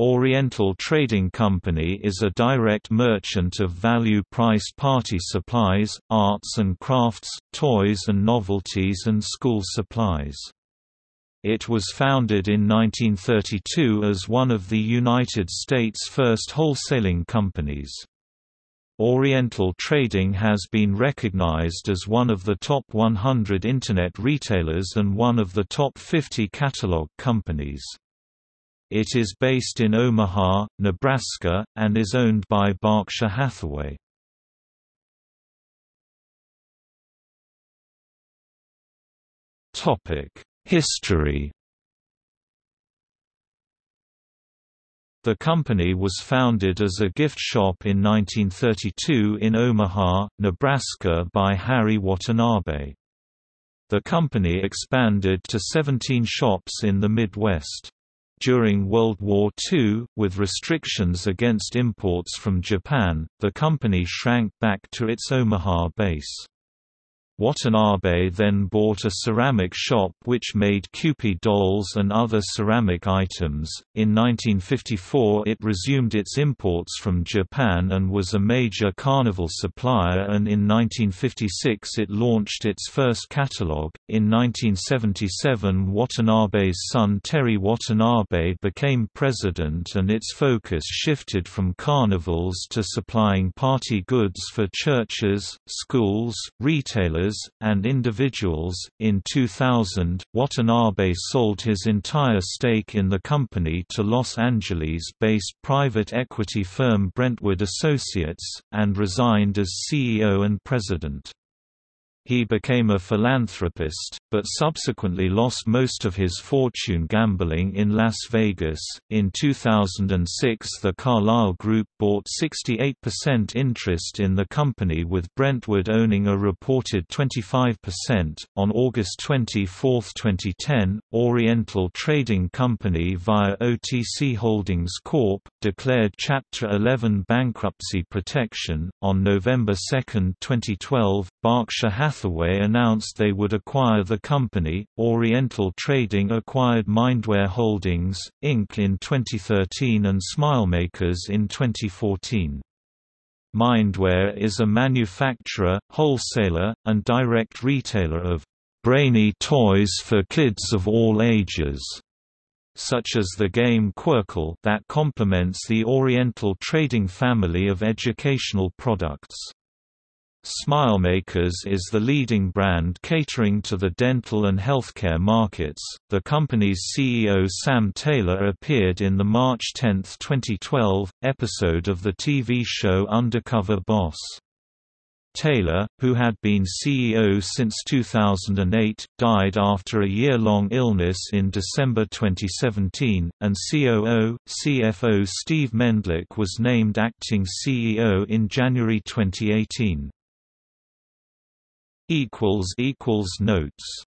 Oriental Trading Company is a direct merchant of value-priced party supplies, arts and crafts, toys and novelties and school supplies. It was founded in 1932 as one of the United States' first wholesaling companies. Oriental Trading has been recognized as one of the top 100 Internet retailers and one of the top 50 catalog companies. It is based in Omaha, Nebraska, and is owned by Berkshire Hathaway. History The company was founded as a gift shop in 1932 in Omaha, Nebraska by Harry Watanabe. The company expanded to 17 shops in the Midwest. During World War II, with restrictions against imports from Japan, the company shrank back to its Omaha base. Watanabe then bought a ceramic shop which made Kewpie dolls and other ceramic items. In 1954, it resumed its imports from Japan and was a major carnival supplier, and in 1956 it launched its first catalog. In 1977, Watanabe's son Terry Watanabe became president, and its focus shifted from carnivals to supplying party goods for churches, schools, retailers and individuals. In 2000, Watanabe sold his entire stake in the company to Los Angeles-based private equity firm Brentwood Associates, and resigned as CEO and president. He became a philanthropist, but subsequently lost most of his fortune gambling in Las Vegas. In 2006, the Carlyle Group bought 68% interest in the company, with Brentwood owning a reported 25%. On August 24, 2010, Oriental Trading Company via OTC Holdings Corp. declared Chapter 11 bankruptcy protection. On November 2, 2012, Berkshire Hathaway announced they would acquire the company. Oriental Trading acquired Mindware Holdings, Inc. in 2013 and Smilemakers in 2014. Mindware is a manufacturer, wholesaler, and direct retailer of brainy toys for kids of all ages, such as the game Qwirkle that complements the Oriental Trading family of educational products. Smilemakers is the leading brand catering to the dental and healthcare markets. The company's CEO Sam Taylor appeared in the March 10, 2012, episode of the TV show Undercover Boss. Taylor, who had been CEO since 2008, died after a year-long illness in December 2017, and COO, CFO Steve Mendlik was named acting CEO in January 2018 equals equals notes